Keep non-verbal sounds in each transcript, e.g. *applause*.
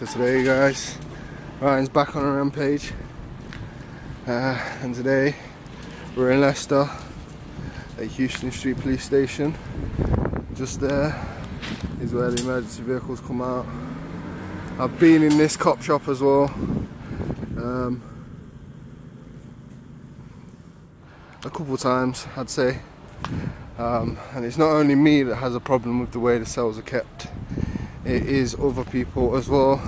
so today guys, Ryan's back on a rampage. Uh, and today we're in Leicester at Euston Street Police Station. Just there is where the emergency vehicles come out. I've been in this cop shop as well. Um, a couple times I'd say. Um, and it's not only me that has a problem with the way the cells are kept it is other people as well.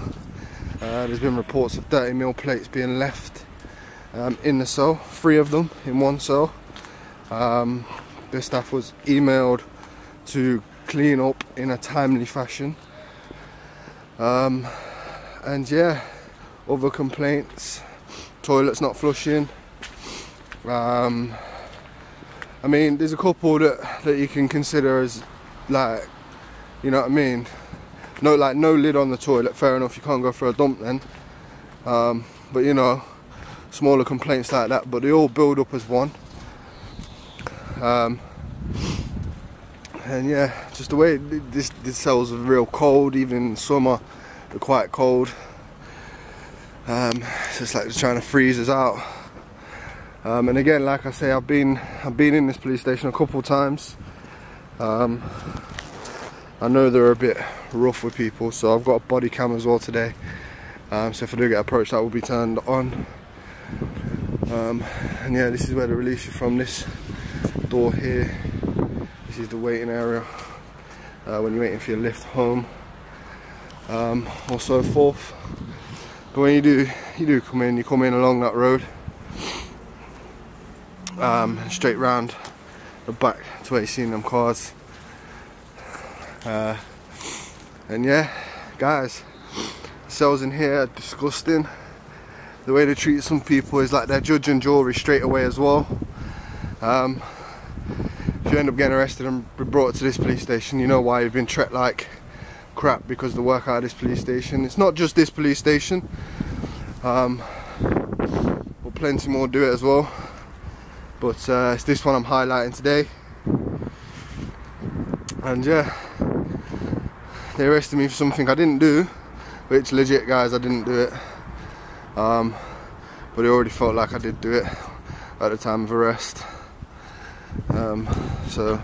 Uh, there's been reports of dirty meal plates being left um, in the cell, three of them in one cell. Um, the staff was emailed to clean up in a timely fashion. Um, and yeah, other complaints, toilets not flushing. Um, I mean, there's a couple that, that you can consider as like, you know what I mean, no like no lid on the toilet fair enough you can't go for a dump then. Um, but you know smaller complaints like that but they all build up as one. Um, and yeah just the way this this cells are real cold even in summer they're quite cold. Um, it's just like they're trying to freeze us out. Um, and again like I say I've been I've been in this police station a couple times. Um, I know they're a bit rough with people so I've got a body cam as well today. Um, so if I do get approached that will be turned on. Um, and yeah this is where they release you from this door here. This is the waiting area uh, when you're waiting for your lift home. Um, or so forth but when you do you do come in you come in along that road um, straight round the back to where you're seeing them cars uh, and yeah, guys, cells in here are disgusting. The way they treat some people is like they're judging jewelry straight away as well. Um, if you end up getting arrested and brought to this police station, you know why you've been treated like crap because the work out of this police station. It's not just this police station, um, but plenty more do it as well. But uh, it's this one I'm highlighting today. And yeah, they arrested me for something I didn't do which legit guys I didn't do it. Um, but it already felt like I did do it at the time of arrest. Um, so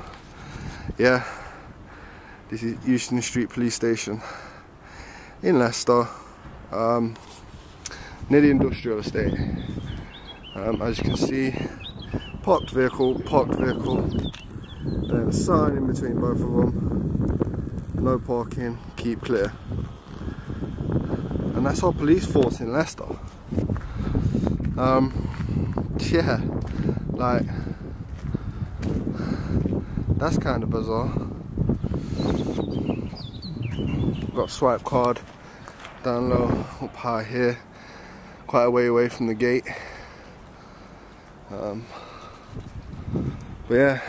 yeah. This is Euston Street Police Station in Leicester. Um, near the industrial estate. Um, as you can see parked vehicle parked vehicle. Then a sign in between both of them no parking, keep clear. And that's our police force in Leicester. Um, yeah, like, that's kind of bizarre. Got swipe card down low, up high here, quite a way away from the gate. Um, but yeah,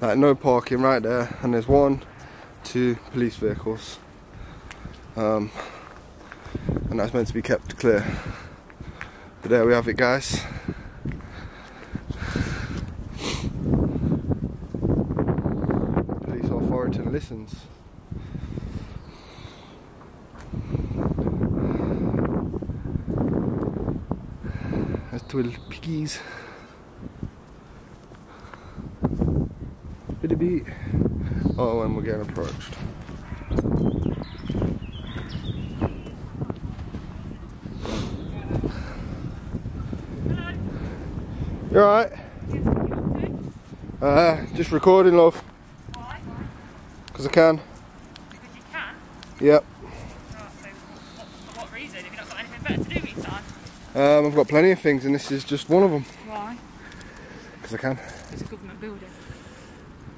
like no parking right there, and there's one police vehicles. Um, and that's meant to be kept clear. But there we have it guys. Police authority listens. Two little piggies. Bit of beat. Oh, and we're getting approached. You alright? Uh, just recording, love. Why? Because I can. Because you can? Yep. Right, so what, for what reason? Have you not got anything better to do each time? Um, I've got plenty of things and this is just one of them. Why? Because I can. It's a government building.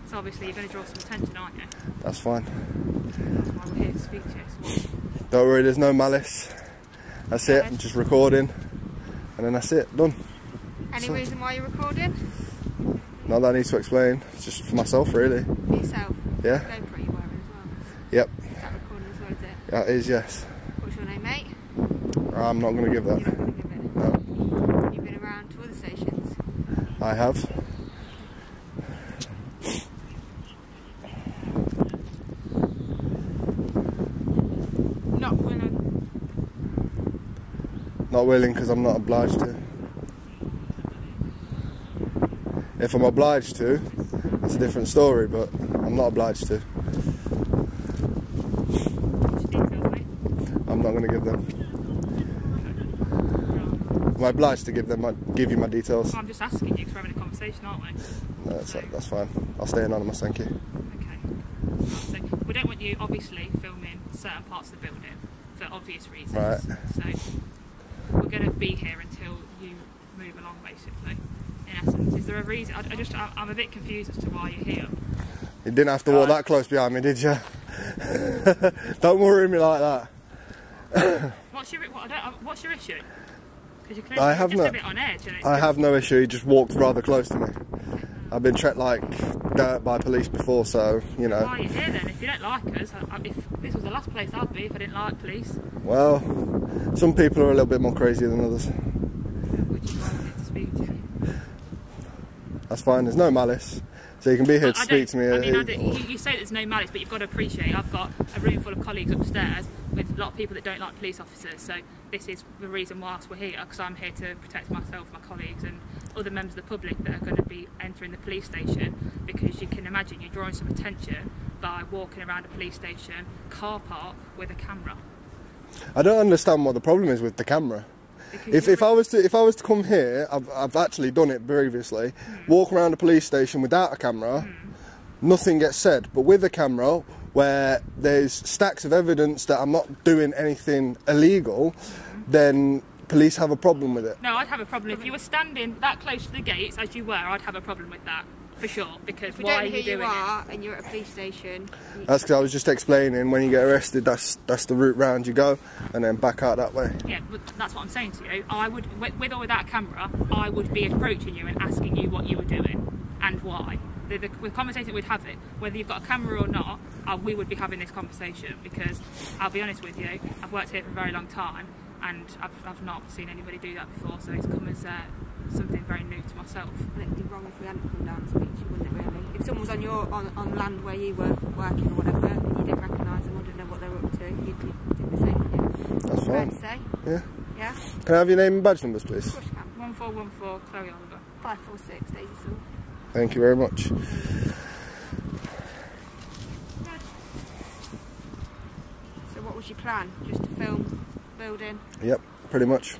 So obviously you're going to draw some attention, aren't you? That's fine. That's why we're here to speak to you. So Don't worry, there's no malice. That's it. I'm just recording, and then that's it. Done. Any So- reason why you're recording? Not that I need to explain. It's just for myself, really. For yourself? Yeah. GoPro you're wearing as well. Yep. Is that recording as well, is it? That is yes. What's your name, mate? I'm not going to give You're that. not going to give it. No, You've been around to other stations. I have. Not willing. Not willing because I'm not obliged to. If I'm obliged to, it's a different story, but I'm not obliged to. what's your details, mate? I'm not going to give them. Am I obliged to give them my, give you my details? I'm just asking you because we're having a conversation, aren't we? No, that's, that's fine. I'll stay anonymous, thank you. Okay. So we don't want you obviously filming certain parts of the building for obvious reasons. Right. So we're going to be here until you move along, basically. In essence, is there a reason? I, I just I, I'm a bit confused as to why you're here. You didn't have to walk that close behind me, did you? *laughs* Don't worry me like that. *coughs* What's your what, I don't, uh, what's your issue? You're I have no- a bit on edge. I have no issue, he just walked rather close to me. I've been treated like dirt by police before, so, you know. Why are you here then? If you don't like us, if this was the last place I'd be if I didn't like police, Well, some people are a little bit more crazy than others. which is why I'm to speak to. That's fine, there's no malice. So you can be here to I speak to me. I mean, I uh, you, you say there's no malice, but you've got to appreciate I've got a room full of colleagues upstairs with a lot of people that don't like police officers. So this is the reason whilst we're here, because I'm here to protect myself, my colleagues, and other members of the public that are going to be entering the police station. Because you can imagine you're drawing some attention by walking around a police station car park with a camera. I don't understand what the problem is with the camera. Because If, if I was to if I was to come here, I've, I've actually done it previously. Hmm. Walk around a police station without a camera, hmm. nothing gets said. But with a camera, where there's stacks of evidence that I'm not doing anything illegal, hmm. then police have a problem with it. No, I'd have a problem if you were standing that close to the gates as you were. I'd have a problem with that for sure. Because If we why don't are know who you you doing it? are and you're at a police station, That's because I was just explaining. When you get arrested, that's that's the route round you go, and then back out that way. Yeah, but that's what I'm saying to you. I would, with with or without a camera, I would be approaching you and asking you what you were doing and why. The, the, the conversation we'd have it, whether you've got a camera or not, uh, we would be having this conversation because I'll be honest with you, I've worked here for a very long time and I've, I've not seen anybody do that before, so it's come as uh, something very new to myself. and it'd be wrong if we hadn't come down and speak to you, wouldn't it really? If someone was on your on, on land where you were working or whatever, and you didn't recognise them or didn't know what they were up to, you'd, you'd do the same, wouldn't you? That's Fair fine. to say, Yeah. yeah? Can I have your name and badge numbers, please? Of course you can. 1414 Chloe Oliver. 546 Daisy Saul. Thank you very much. So what was your plan? Just to film building? Yep, pretty much.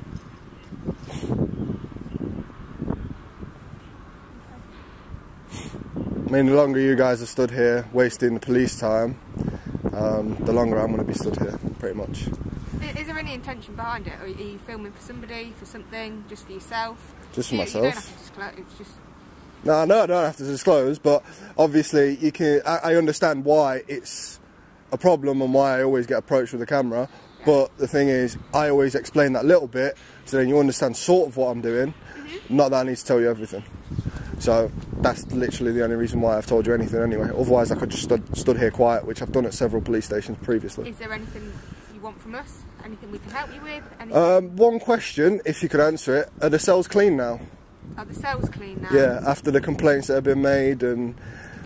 I mean, the longer you guys are stood here wasting the police time, um, the longer I'm going to be stood here, pretty much. Is there any intention behind it? Or are you filming for somebody, for something, just for yourself? Just for You- myself. You don't have to disclose, it's just... No, no, I don't have to disclose, but obviously you can. I, I understand why it's a problem and why I always get approached with a camera. But the thing is, I always explain that little bit, so then you understand sort of what I'm doing. Not that I need to tell you everything. So that's literally the only reason why I've told you anything anyway. Otherwise, I could just stood, stood here quiet, which I've done at several police stations previously. Is there anything you want from us? Anything we can help you with? Um, one question, if you could answer it: Are the cells clean now? Are the cells clean now? Yeah, after the complaints that have been made and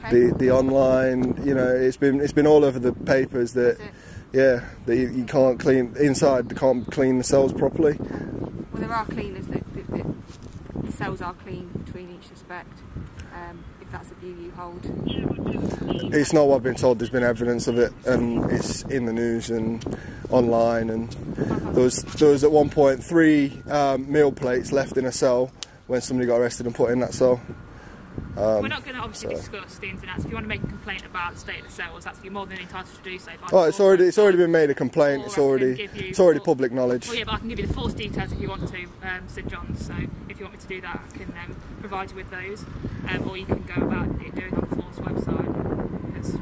Okay. the the online, you know, it's been it's been all over the papers that yeah, that you, you can't clean inside, they can't clean the cells properly. Well, there are cleaners that, that, that the cells are clean between each suspect. Um, if that's a view you hold. It's not what I've been told. There's been evidence of it, and it's in the news and online. And there was there was at one point three um, meal plates left in a cell when somebody got arrested and put in that cell. We're not going to obviously so- discuss the ins and outs. If you want to make a complaint about the state of the cells, that's you're more than entitled to do so. Oh, it's already it's already been made a complaint. It's already it's already full- public knowledge. Well, yeah, but I can give you the false details if you want to, um, St John's. So if you want me to do that, I can um, provide you with those, um, or you can go about it doing on the force website. Because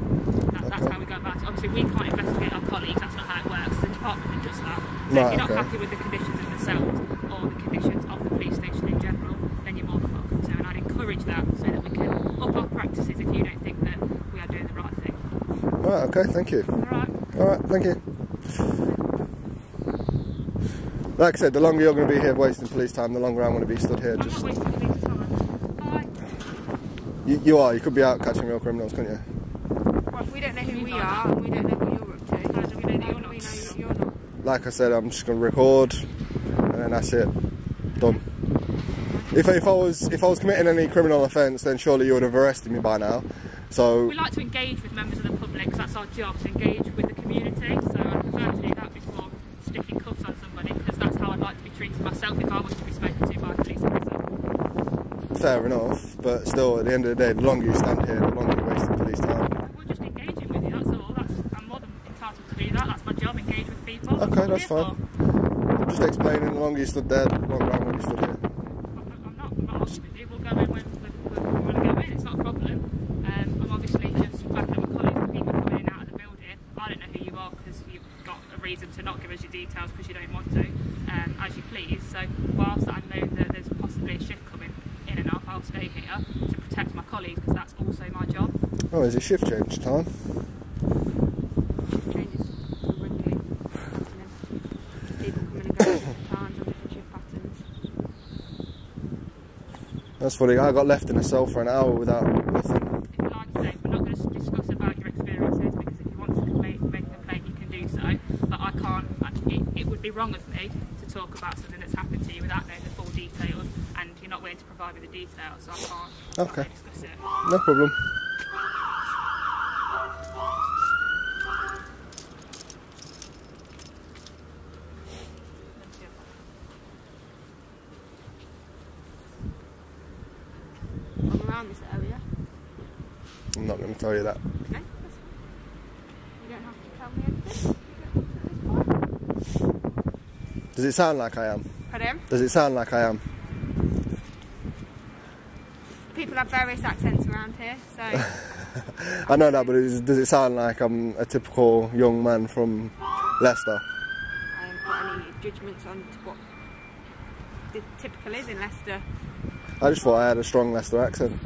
that, that's how we go about it. Obviously, we can't investigate our colleagues. That's not how it works. The department that does that. So Right, if you're not okay. happy with the conditions in the cells or the conditions of the police station in general, then you're more than welcome to. And I'd encourage that so that we can up our practices if you don't think that we are doing the right thing. Right, okay, thank you. All right. All right, thank you. Like I said, the longer you're going to be here wasting police time, the longer I'm going to be stood here. I'm Just not wasting police time. Bye. you, you are. You could be out catching real criminals, couldn't you? Well, we don't know who we are and we don't know what you're up to. We know that you're not? know you're not? Like I said, I'm just going to record, and then that's it. Done. If, if I was if I was committing any criminal offence, then surely you would have arrested me by now. So We like to engage with members of the public 'cause that's our job, to engage with the community. So I prefer to do that before sticking cuffs on somebody because that's how I'd like to be treated myself if I was to be spoken to by a police officer. fair enough, but still, at the end of the day, the longer you stand here, the longer you're wasting police time. We're just engaging with you, that's all. That's, I'm more than entitled to do that. That's my job, engage with people. Okay, that's fine. for. Just explaining, the longer you stood there, the longer I'm going to be stood here. I'm I'm not, I'm not arguing with you. We'll go in when, when, when we want to go in. It's not a problem. Um, I'm obviously just backing up my colleagues, the people coming in and out of the building. I don't know who you are because you've got a reason to not give us your details because you don't want to, um, as you please. So whilst I know that there's possibly a shift coming in and out, I'll stay here to because that's also my job. Oh, is it shift change time? Changes regularly. People coming and going *coughs* times on different shift patterns. That's funny. I got left in a cell for an hour without nothing. If, like say, we're not going to discuss about your experiences because if you want to complain, make a complaint, you can do so. But I can't. It, it would be wrong of me to talk about something that's happened to you without knowing the full details, and you're not willing to provide me the details, so I can't Okay. No problem. I'm around this area. I'm not going to tell you that. Fine. You don't have to tell me anything. at this point. Does it sound like I am? Pardon? Does it sound like I am? Various accents around here, so *laughs* I know that, but is, does it sound like I'm a typical young man from Leicester? I haven't got any judgments on what the typical is in Leicester. I just thought I had a strong Leicester accent.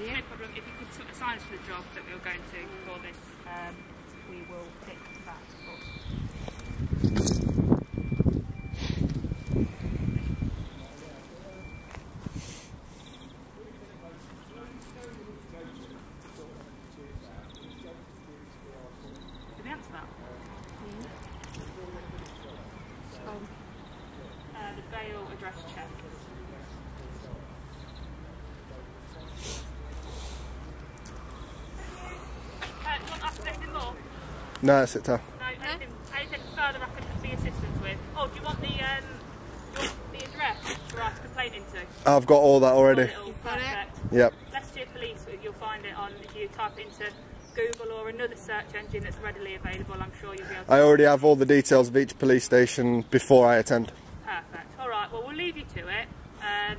Yeah. No problem. If you could us for the job that we were going to for this, um, we will pick that up. Did we answer that? Um, Uh, the bail address check. Uh, do you want us to anything more? No, sit down. No, anything, anything further I can be assistance with? Oh, do you want the um, do you want the address to write a complaint into? I've got all that already. Little, got it. perfect. Yep. Leicestershire Police, you'll find it on if you type into Google or another search engine that's readily available. I'm sure you'll be able to. I already have all the details of each police station before I attend. Perfect. All right. Well, we'll leave you to it. Um,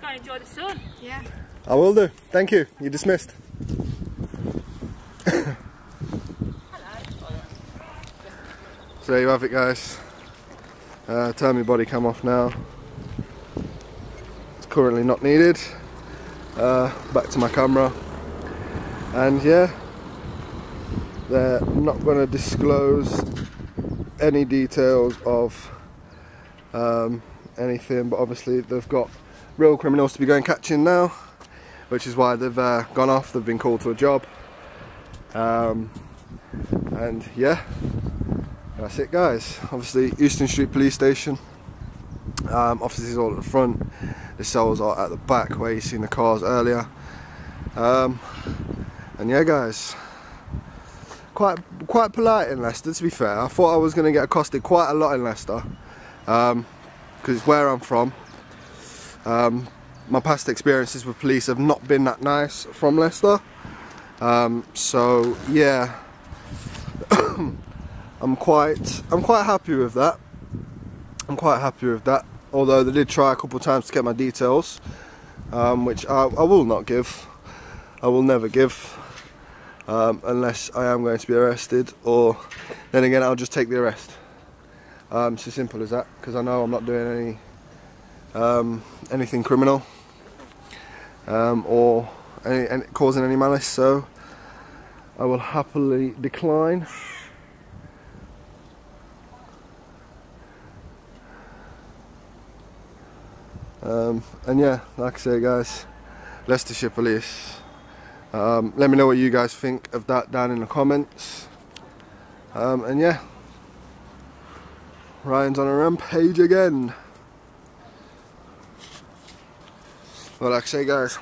go and enjoy the sun. yeah. I will do. Thank you. You're dismissed. so there you have it, guys. Uh, turn my body cam off now. It's currently not needed. Uh, back to my camera. And yeah, they're not going to disclose any details of um, anything, but obviously they've got real criminals to be going catching now, which is why they've uh, gone off. They've been called to a job, um, and yeah, that's it, guys. Obviously, Euston Street Police Station. Um, offices all at the front. The cells are at the back, where you seen the cars earlier. Um, and yeah, guys, quite quite polite in Leicester. To be fair, I thought I was going to get accosted quite a lot in Leicester because where I'm from. Um, my past experiences with police have not been that nice from Leicester. Um, so yeah, *coughs* I'm quite I'm quite happy with that. I'm quite happy with that. Although they did try a couple of times to get my details, um, which I, I, will not give. I will never give um, unless I am going to be arrested, or then again I'll just take the arrest. Um, it's as simple as that because I know I'm not doing any um, anything criminal um, or any, any, causing any malice. So I will happily decline. Um, and yeah, like I say, guys, Leicestershire Police. Um, let me know what you guys think of that down in the comments. Um, and yeah, Ryan's on a rampage again. Well, like I say, guys,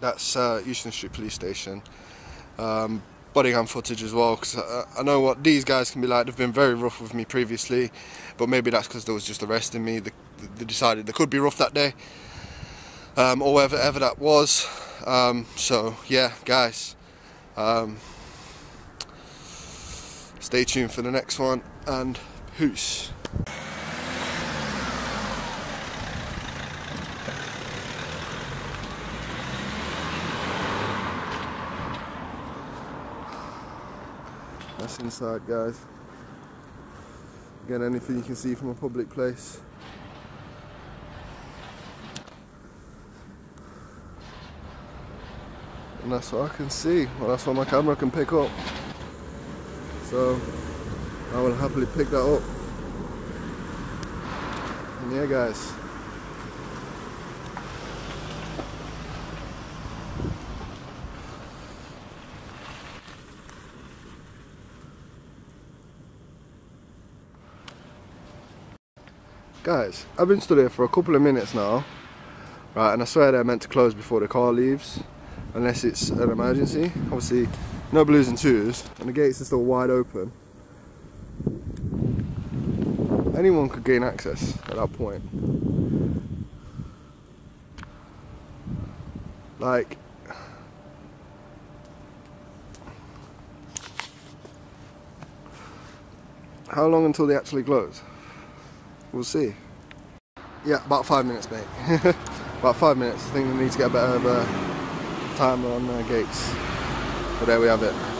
that's uh, Euston Street Police Station. Um, bodycam footage as well, because I, I, know what these guys can be like. They've been very rough with me previously, but maybe that's because they was just arresting me. They, they, decided they could be rough that day, um, or whatever that was. Um, so yeah, guys, um, stay tuned for the next one, and peace. That's inside guys. Again, anything you can see from a public place. And that's what I can see. Well, that's what my camera can pick up. So, I will happily pick that up. And yeah guys, Guys, I've been stood here for a couple of minutes now, right, and I swear they're meant to close before the car leaves, unless it's an emergency. Obviously, no blues and twos, and the gates are still wide open. Anyone could gain access at that point. Like, how long until they actually close? We'll see. Yeah, about five minutes, mate. *laughs* about five minutes. I think we need to get a better uh, timer on the gates. But there we have it.